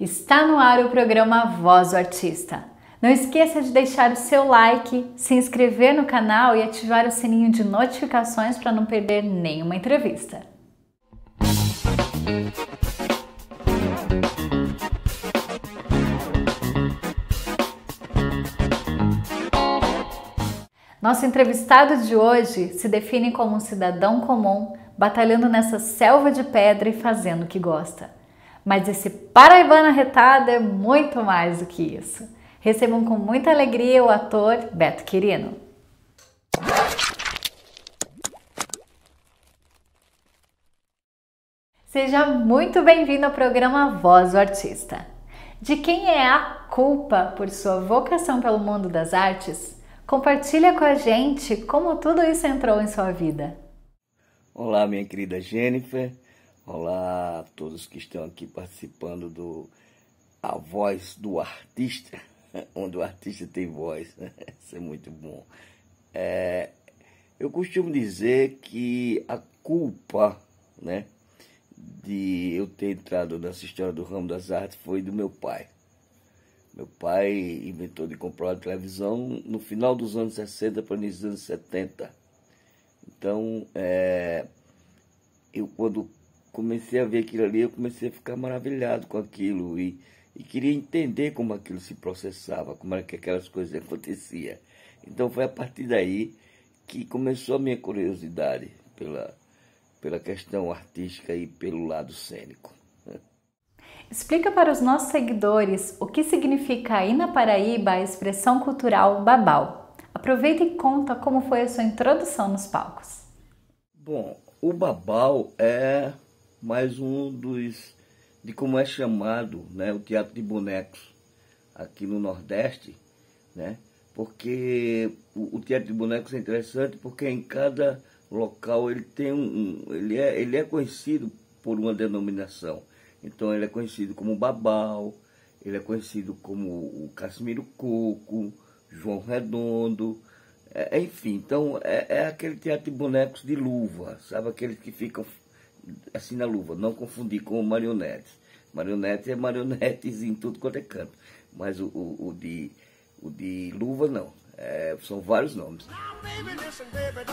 Está no ar o programa Voz do Artista. Não esqueça de deixar o seu like, se inscrever no canal e ativar o sininho de notificações para não perder nenhuma entrevista. Nosso entrevistado de hoje se define como um cidadão comum, batalhando nessa selva de pedra e fazendo o que gosta. Mas esse paraibano arretado é muito mais do que isso. Recebam com muita alegria o ator Beto Quirino. Seja muito bem-vindo ao programa Voz do Artista. De quem é a culpa por sua vocação pelo mundo das artes? Compartilha com a gente como tudo isso entrou em sua vida. Olá, minha querida Jennifer. Olá a todos que estão aqui participando do A Voz do Artista, onde o artista tem voz. Isso é muito bom. É, eu costumo dizer que a culpa, né, de eu ter entrado nessa história do ramo das artes foi do meu pai. Meu pai inventou de comprar uma televisão no final dos anos 60 para início dos anos 70. Então, é, eu quando comecei a ver aquilo ali, eu comecei a ficar maravilhado com aquilo e, e queria entender como aquilo se processava, como era que aquelas coisas aconteciam. Então foi a partir daí que começou a minha curiosidade pela, pela questão artística e pelo lado cênico. Explica para os nossos seguidores o que significa aí na Paraíba a expressão cultural babau. Aproveita e conta como foi a sua introdução nos palcos. Bom, o babau é mais um dos de como é chamado, né, o teatro de bonecos aqui no Nordeste, né? Porque o, o teatro de bonecos é interessante porque em cada local ele tem um, ele é ele é conhecido por uma denominação. Então ele é conhecido como Babal, ele é conhecido como o Casimiro Coco, João Redondo, é, enfim, então é, é, aquele teatro de bonecos de luva, sabe? Aqueles que ficam assim na luva, não confundir com marionetes. Marionete é marionetes em tudo quanto é canto, mas o, o, o de, o de luva não. É, são vários nomes. Now, baby, listen, baby,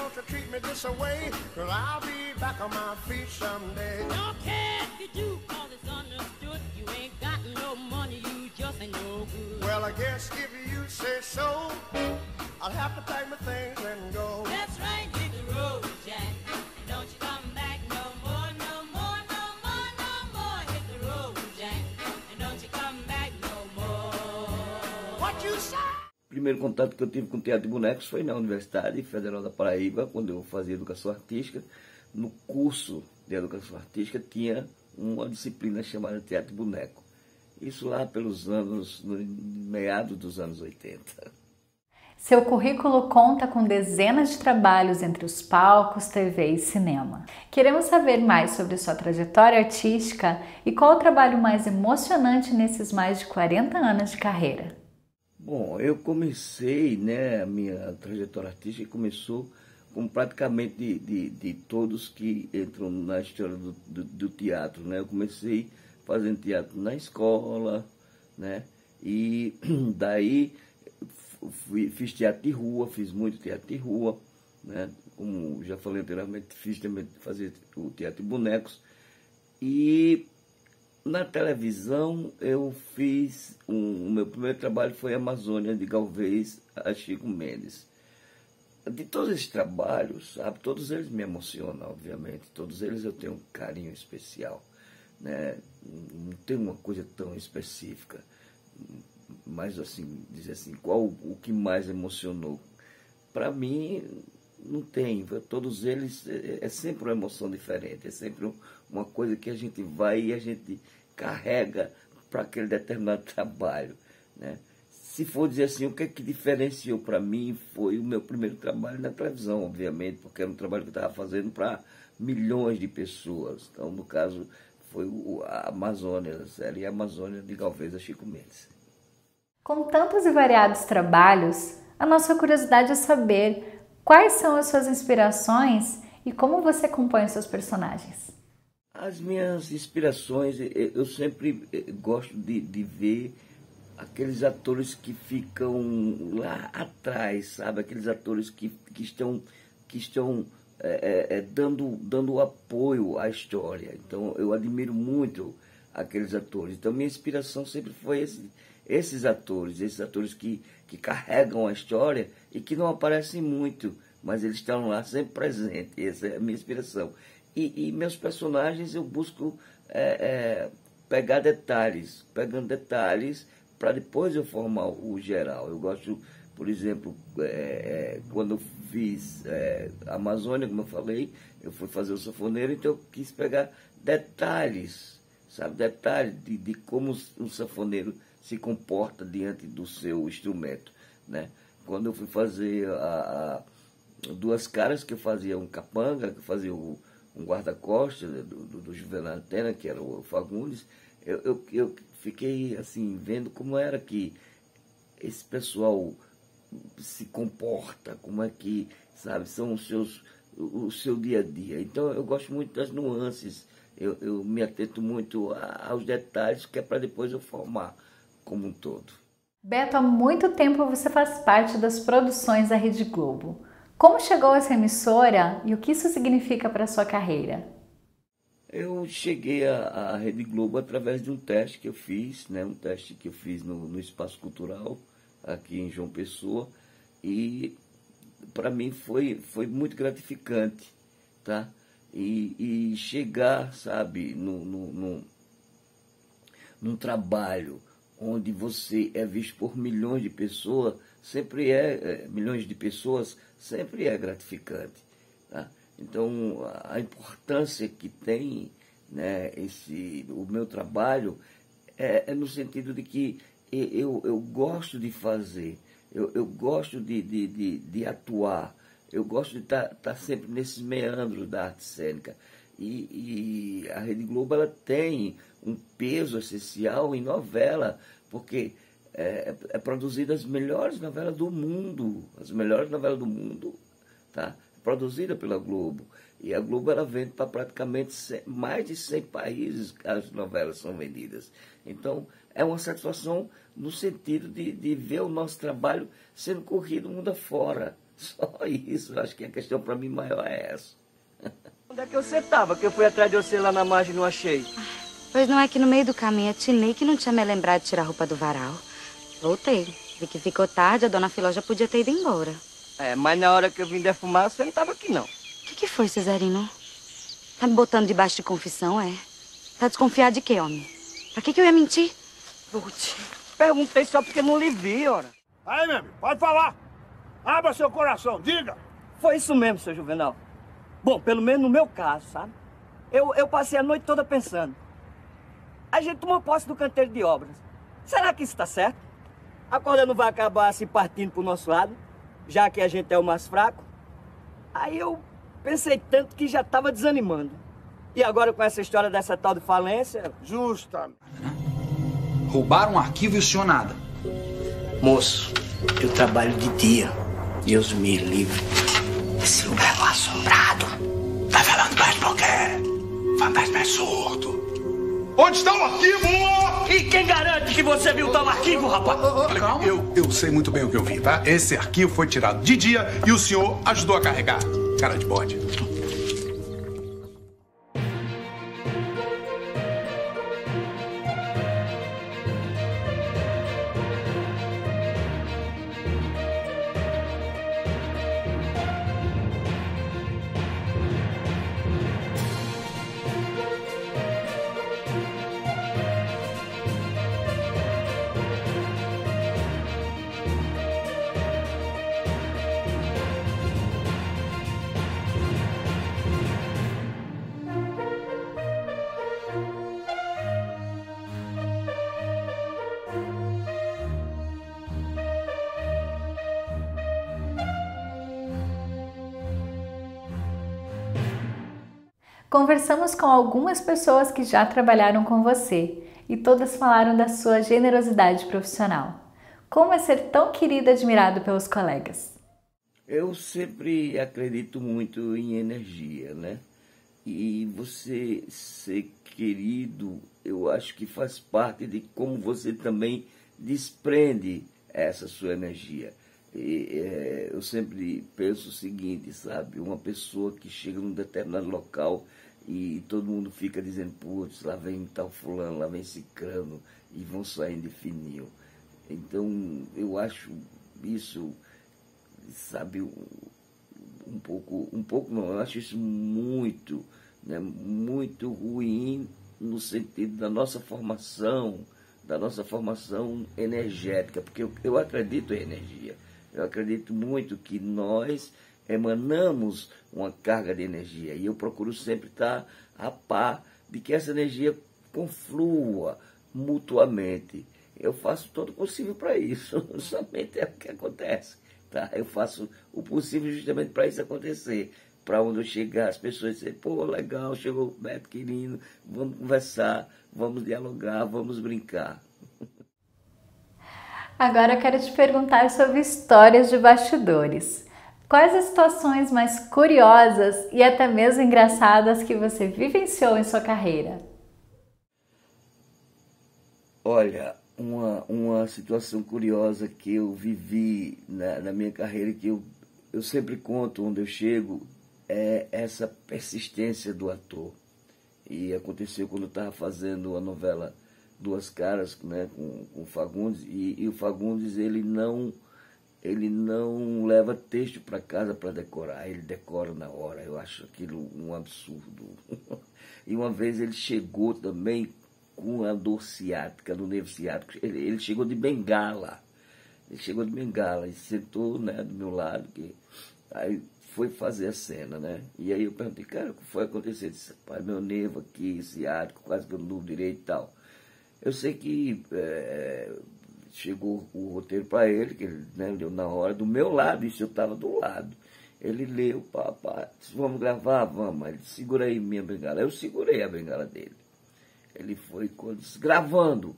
Well, I guess primeiro contato que eu tive com teatro de bonecos foi na Universidade Federal da Paraíba, quando eu fazia educação artística. No curso de educação artística tinha uma disciplina chamada teatro de boneco. Isso lá pelos anos, no meados dos anos 80. Seu currículo conta com dezenas de trabalhos entre os palcos, TV e cinema. Queremos saber mais sobre sua trajetória artística e qual o trabalho mais emocionante nesses mais de 40 anos de carreira. Bom, eu comecei, né, a minha trajetória artística começou com praticamente de, de, de todos que entram na história do, do, do teatro, né? Eu comecei fazendo teatro na escola, né? E daí fui, fiz teatro de rua, fiz muito teatro de rua, né? Como já falei anteriormente, fiz também fazer o teatro de bonecos. E na televisão eu fiz um, o meu primeiro trabalho foi Amazônia de Galvez a Chico Mendes. De todos esses trabalhos, sabe, todos eles me emocionam, obviamente, todos eles eu tenho um carinho especial né? não tem uma coisa tão específica. Mas assim, dizer assim, qual o que mais emocionou? Para mim, não tem. Todos eles é, é sempre uma emoção diferente, é sempre uma coisa que a gente vai e a gente carrega para aquele determinado trabalho. Né? Se for dizer assim, o que é que diferenciou para mim foi o meu primeiro trabalho na televisão, obviamente, porque era um trabalho que eu estava fazendo para milhões de pessoas. Então, no caso, foi a Amazônia, a série Amazônia de Galvez a Chico Mendes. Com tantos e variados trabalhos, a nossa curiosidade é saber quais são as suas inspirações e como você compõe seus personagens. As minhas inspirações, eu sempre gosto de, de ver aqueles atores que ficam lá atrás, sabe? Aqueles atores que, que estão, que estão é, é, dando, dando apoio à história. Então eu admiro muito aqueles atores. Então minha inspiração sempre foi esse, esses atores, esses atores que, que carregam a história e que não aparecem muito, mas eles estão lá sempre presentes. Essa é a minha inspiração. E, e meus personagens eu busco é, é, pegar detalhes, pegando detalhes para depois eu formar o geral. Eu gosto, por exemplo, é, é, quando eu fiz é, Amazônia, como eu falei, eu fui fazer o sanfoneiro, então eu quis pegar detalhes, sabe, detalhes de, de como um sanfoneiro se comporta diante do seu instrumento, né? Quando eu fui fazer a, a duas caras que eu fazia um capanga, que eu fazia o um guarda-costas né, do, do, do Juvenal Antena, que era o Fagundes, eu, eu, eu fiquei assim, vendo como era que esse pessoal se comporta, como é que, sabe, são os seus, o, seu dia a dia. Então eu gosto muito das nuances, eu, eu me atento muito aos detalhes, que é para depois eu formar como um todo. Beto, há muito tempo você faz parte das produções da Rede Globo. Como chegou essa emissora e o que isso significa para a sua carreira? Eu cheguei à, Rede Globo através de um teste que eu fiz, né? um teste que eu fiz no, no Espaço Cultural, aqui em João Pessoa, e para mim foi, foi muito gratificante, tá? E, e chegar, sabe, no, no, no, num trabalho onde você é visto por milhões de pessoas, sempre é, é milhões de pessoas, sempre é gratificante. Tá? Então, a importância que tem né, esse, o meu trabalho é, é no sentido de que eu, eu gosto de fazer, eu, eu gosto de, de, de, de atuar, eu gosto de estar tá, tá sempre nesses meandros da arte cênica. E, e, a Rede Globo ela tem um peso essencial em novela, porque é, é produzida as melhores novelas do mundo, as melhores novelas do mundo, tá? Produzida pela Globo. E a Globo ela vende para praticamente 100, mais de 100 países as novelas são vendidas. Então, é uma satisfação no sentido de, de ver o nosso trabalho sendo corrido mundo afora. Só isso, acho que a questão para mim maior é essa. Onde é que você estava? Que eu fui atrás de você lá na margem e não achei. Pois não é que no meio do caminho atinei que não tinha me lembrado de tirar a roupa do varal. Voltei. Vi que ficou tarde, a dona Filó já podia ter ido embora. É, mas na hora que eu vim defumar, você não estava aqui, não. O que, que foi, Cesarino? Tá me botando debaixo de confissão, é? Tá desconfiado de quê, homem? Pra que, que eu ia mentir? Putz, perguntei só porque não lhe vi, ora. Aí, meu amigo, pode falar. Abra seu coração, diga. Foi isso mesmo, seu Juvenal. Bom, pelo menos no meu caso, sabe? Eu, eu passei a noite toda pensando. A gente tomou posse do canteiro de obras. Será que isso está certo? A corda não vai acabar se partindo pro nosso lado, já que a gente é o mais fraco? Aí eu pensei tanto que já estava desanimando. E agora com essa história dessa tal de falência... Justa. Roubaram um arquivo e o senhor nada. Moço, eu trabalho de dia. Deus me livre. Esse lugar é assombrado. Tá falando mais por quê? Fantasma é surdo. Onde está o arquivo? E quem garante que você viu tal arquivo, rapaz? Calma. Eu, eu sei muito bem o que eu vi, tá? Esse arquivo foi tirado de dia e o senhor ajudou a carregar. Cara de bode. Conversamos com algumas pessoas que já trabalharam com você e todas falaram da sua generosidade profissional. Como é ser tão querido e admirado pelos colegas? Eu sempre acredito muito em energia, né? E você ser querido, eu acho que faz parte de como você também desprende essa sua energia. E, é, eu sempre penso o seguinte, sabe? Uma pessoa que chega num determinado local e todo mundo fica dizendo, putz, lá vem tal fulano, lá vem cicrano, e vão saindo de. Então, eu acho isso, sabe, um pouco, um pouco não, eu acho isso muito, né, muito ruim no sentido da nossa formação, da nossa formação energética, porque eu, eu acredito em energia. Eu acredito muito que nós emanamos uma carga de energia e eu procuro sempre estar a par de que essa energia conflua mutuamente. Eu faço todo o possível para isso, somente é o que acontece. Tá? Eu faço o possível justamente para isso acontecer. Para onde eu chegar, as pessoas dizem, pô, legal, chegou o Beto querido, vamos conversar, vamos dialogar, vamos brincar. Agora eu quero te perguntar sobre histórias de bastidores. Quais as situações mais curiosas e até mesmo engraçadas que você vivenciou em sua carreira? Olha, uma, uma situação curiosa que eu vivi na, na minha carreira, que eu, eu sempre conto onde eu chego, é essa persistência do ator. E aconteceu quando eu estava fazendo a novela duas caras né, com, com o Fagundes e, e, o Fagundes ele não ele não leva texto para casa para decorar, ele decora na hora. Eu acho aquilo um absurdo. e uma vez ele chegou também com a dor ciática, do nervo ciático. Ele, ele chegou de bengala. Ele chegou de bengala e sentou né, do meu lado. Que, aí foi fazer a cena, né? E aí eu perguntei, cara, o que foi acontecer? Disse, pai, meu nervo aqui, ciático, quase que eu não durmo direito e tal. Eu sei que é, chegou o roteiro para ele, que ele né, leu na hora, do meu lado, isso eu estava do lado. Ele leu, papai, vamos gravar? Vamos. Ele segura aí minha bengala. Eu segurei a bengala dele. Ele foi disse, gravando.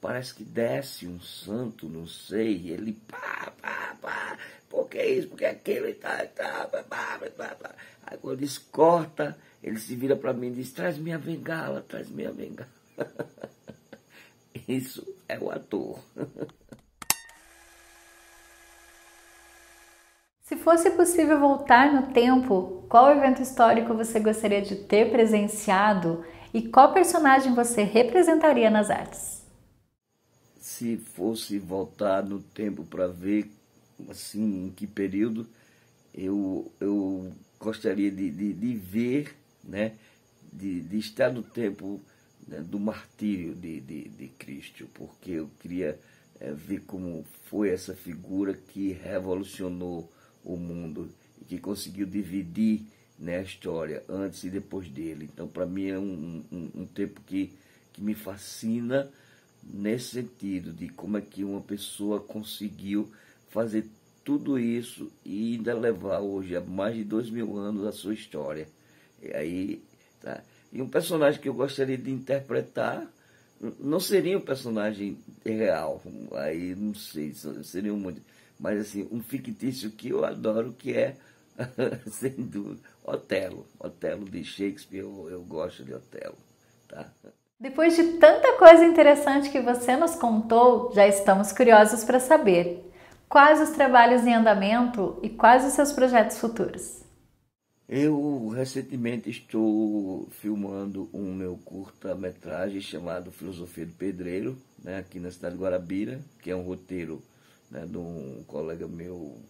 Parece que desce um santo, não sei. Ele pá, pá, pá. Por que isso? Por que aquilo e tal, e tal, pá, pá, pá, pá. Aí quando ele corta, ele se vira para mim e diz, traz minha bengala, traz minha bengala. Isso é o ator. Se fosse possível voltar no tempo, qual evento histórico você gostaria de ter presenciado e qual personagem você representaria nas artes? Se fosse voltar no tempo para ver assim em que período, eu, eu gostaria de, de, de ver, né, de, de estar no tempo né, do martírio de, de, de, Cristo, porque eu queria é, ver como foi essa figura que revolucionou o mundo e que conseguiu dividir né, a história antes e depois dele. Então, para mim, é um, um, um, tempo que, que me fascina nesse sentido de como é que uma pessoa conseguiu fazer tudo isso e ainda levar hoje a mais de dois mil anos a sua história. E aí, tá? E um personagem que eu gostaria de interpretar não seria um personagem real, aí não sei, seria um mas assim, um fictício que eu adoro, que é, sem dúvida, Otelo. Otelo de Shakespeare, eu, eu gosto de Otelo, tá? Depois de tanta coisa interessante que você nos contou, já estamos curiosos para saber quais os trabalhos em andamento e quais os seus projetos futuros. Eu recentemente estou filmando um meu curta-metragem chamado Filosofia do Pedreiro, né, aqui na cidade de Guarabira, que é um roteiro né, de um colega meu,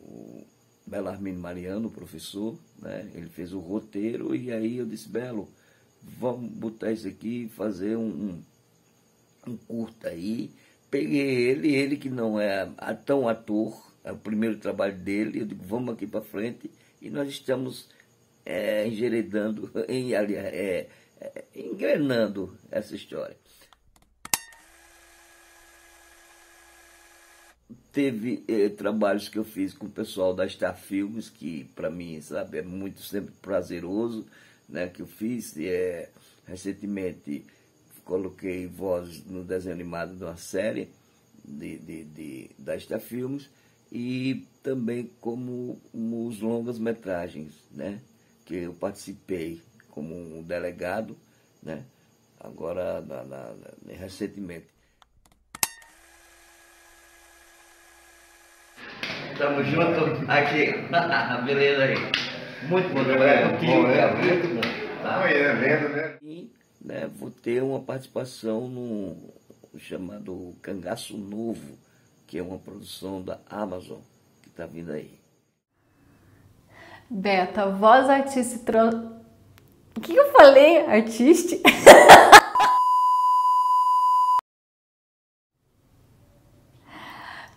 o Belarmino Mariano, professor. Né, ele fez o roteiro e aí eu disse, Belo, vamos botar isso aqui e fazer um, um, curta aí. Peguei ele, ele que não é tão ator, é o primeiro trabalho dele, eu digo, vamos aqui para frente e nós estamos é, engeredando, em, é, é, engrenando essa história. Teve é, trabalhos que eu fiz com o pessoal da Star Filmes, que para mim, sabe, é muito sempre prazeroso, né, que eu fiz. É, recentemente coloquei vozes no desenho animado de uma série de, de, de, da Star Filmes e também como os longas metragens, né? que eu participei como um delegado, né? agora na, na, na, recentemente. Tamo junto aqui. Beleza aí. Muito bom trabalhar contigo, cara. Muito bom. Tá? É, vendo, né? E né, vou ter uma participação no chamado Cangaço Novo, que é uma produção da Amazon, está vindo aí. Beta, voz artista trouxe. O que eu falei? Artista?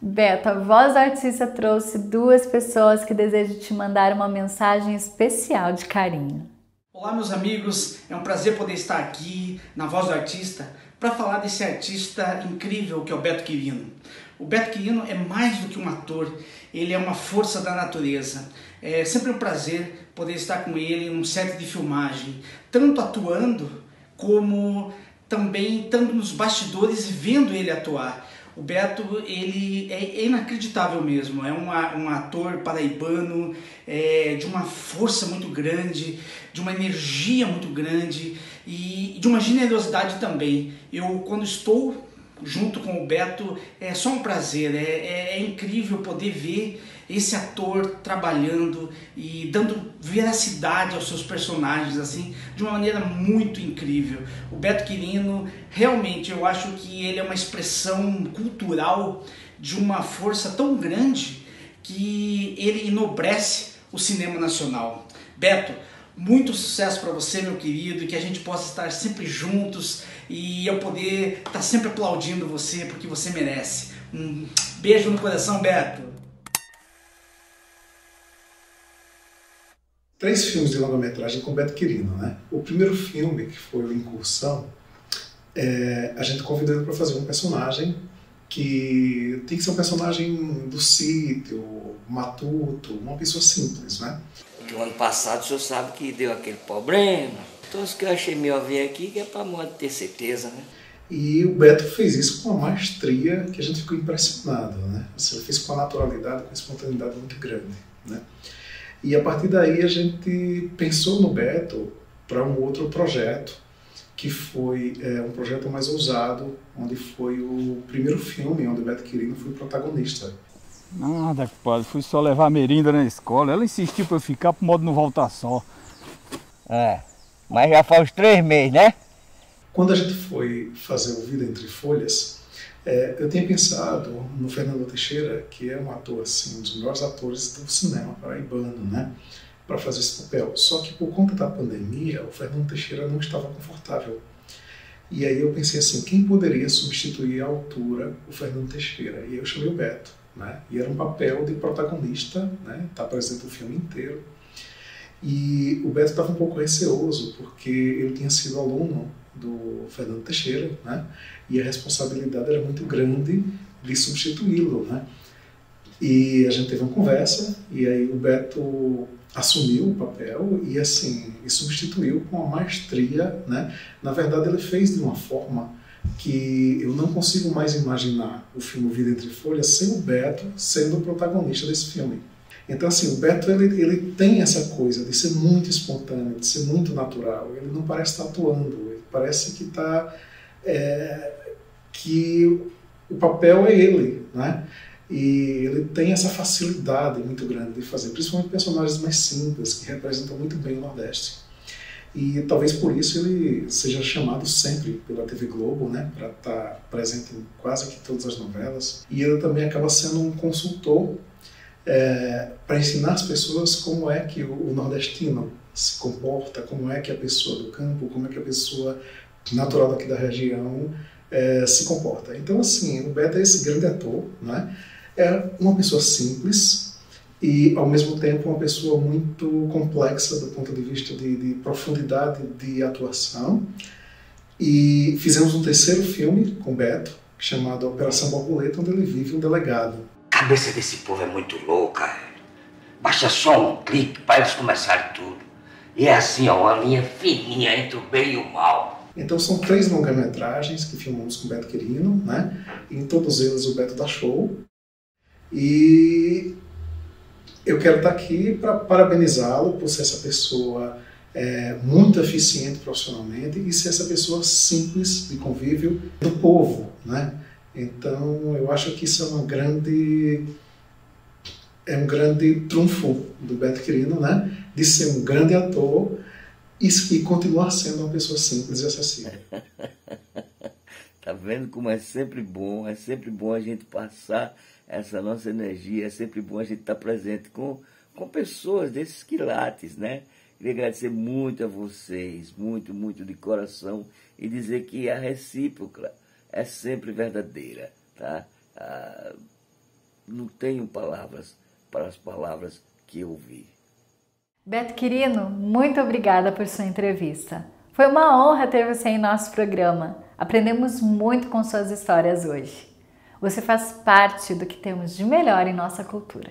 Beta, a voz artista trouxe duas pessoas que desejam te mandar uma mensagem especial de carinho. Olá, meus amigos, é um prazer poder estar aqui na Voz do Artista para falar desse artista incrível que é o Beto Quirino. O Beto Quirino é mais do que um ator, ele é uma força da natureza. É sempre um prazer poder estar com ele num set de filmagem, tanto atuando como também estando nos bastidores e vendo ele atuar. O Beto, ele é inacreditável mesmo, é uma, um ator paraibano é, de uma força muito grande, de uma energia muito grande e de uma generosidade também. Eu, quando estou junto com o Beto, é só um prazer, é, é, é incrível poder ver esse ator trabalhando e dando veracidade aos seus personagens assim de uma maneira muito incrível. O Beto Quirino realmente eu acho que ele é uma expressão cultural de uma força tão grande que ele enobrece o cinema nacional. Beto, muito sucesso para você, meu querido, e que a gente possa estar sempre juntos e eu poder estar sempre aplaudindo você porque você merece. Um beijo no coração, Beto. três filmes de longa-metragem com Beto Quirino. Né? O primeiro filme, que foi o Incursão, é, a gente convidou ele para fazer um personagem que tem que ser um personagem do sítio, matuto, uma pessoa simples, né? O ano passado o senhor sabe que deu aquele problema. Então isso que eu achei melhor vir aqui, que é para ter certeza, né? E o Beto fez isso com uma maestria que a gente ficou impressionado, né? Assim, ele fez com uma naturalidade, com uma espontaneidade muito grande, né? E a partir daí a gente pensou no Beto para um outro projeto, que foi é, um projeto mais ousado, onde foi o primeiro filme onde o Beto Quirino foi protagonista. Nada, padre, fui só levar a merinda na escola. Ela insistiu para eu ficar para o modo não voltar só. É, mas já faz três meses, né? Quando a gente foi fazer o Vida Entre Folhas, é, eu tinha pensado no Fernando Teixeira, que é um ator, assim, um dos melhores atores do cinema paraibano, né? Para fazer esse papel. Só que por conta da pandemia, o Fernando Teixeira não estava confortável. E aí eu pensei assim, quem poderia substituir à altura o Fernando Teixeira? E eu chamei o Beto, né? E era um papel de protagonista, né? Tá presente o filme inteiro. E o Beto estava um pouco receoso, porque ele tinha sido aluno do Fernando Teixeira, né? E a responsabilidade era muito grande de substituí-lo, né? E a gente teve uma conversa e aí o Beto assumiu o papel e assim e substituiu com uma maestria, né? Na verdade ele fez de uma forma que eu não consigo mais imaginar o filme Vida entre Folhas sem o Beto sendo o protagonista desse filme. Então, assim, o Beto ele, ele tem essa coisa de ser muito espontâneo, de ser muito natural. Ele não parece estar atuando, parece que está é, que o papel é ele, né? E ele tem essa facilidade muito grande de fazer, principalmente personagens mais simples que representam muito bem o Nordeste. E talvez por isso ele seja chamado sempre pela TV Globo, né, para estar tá presente em quase que todas as novelas. E ele também acaba sendo um consultor é, para ensinar as pessoas como é que o, nordestino se comporta, como é que a pessoa do campo, como é que a pessoa natural daqui da região é, se comporta. Então, assim, o Beto é esse grande ator, né? É uma pessoa simples e, ao mesmo tempo, uma pessoa muito complexa do ponto de vista de, de profundidade de atuação. E fizemos um terceiro filme com Beto, chamado Operação Borboleta, onde ele vive um delegado. A cabeça desse povo é muito louca. Basta só um clique para eles começarem tudo. E é assim, ó, uma linha fininha entre o bem e o mal. Então são três longa-metragens que filmamos com o Beto Quirino, né? Em todos eles o Beto dá show. E eu quero estar aqui para parabenizá-lo por ser essa pessoa é, muito eficiente profissionalmente e ser essa pessoa simples de convívio do povo, né? Então, eu acho que isso é uma grande é um grande trunfo do Beto Quirino, né? De ser um grande ator e, e continuar sendo uma pessoa simples e acessível. tá vendo como é sempre bom, é sempre bom a gente passar essa nossa energia, é sempre bom a gente estar presente com, com pessoas desses quilates, né? Queria agradecer muito a vocês, muito, muito de coração, e dizer que a recíproca é sempre verdadeira, tá? Ah, não tenho palavras para as palavras que eu ouvi. Beto Quirino, muito obrigada por sua entrevista. Foi uma honra ter você em nosso programa. Aprendemos muito com suas histórias hoje. Você faz parte do que temos de melhor em nossa cultura.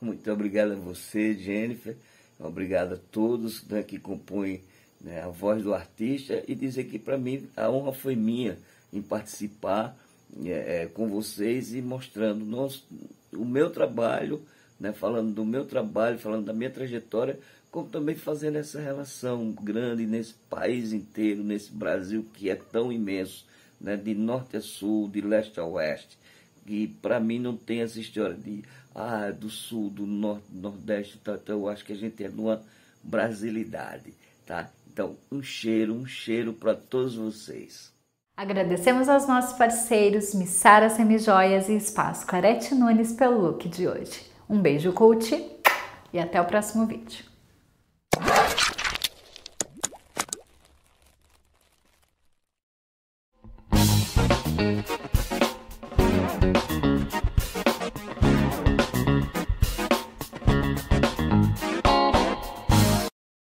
Muito obrigado a você, Jennifer. Obrigado a todos né, que compõem né, a voz do artista e dizer que para mim a honra foi minha em participar é, é, com vocês e mostrando nosso, o meu trabalho, né, falando do meu trabalho, falando da minha trajetória, como também fazendo essa relação grande nesse país inteiro, nesse Brasil que é tão imenso, né, de norte a sul, de leste a oeste. E para mim não tem essa história de ah, do sul, do norte, do nordeste, tá, então eu acho que a gente é numa brasilidade, tá? Então, um cheiro, um cheiro para todos vocês. Agradecemos aos nossos parceiros Missara Semijoias e Espaço Clarete Nunes pelo look de hoje. Um beijo, coach, e até o próximo vídeo.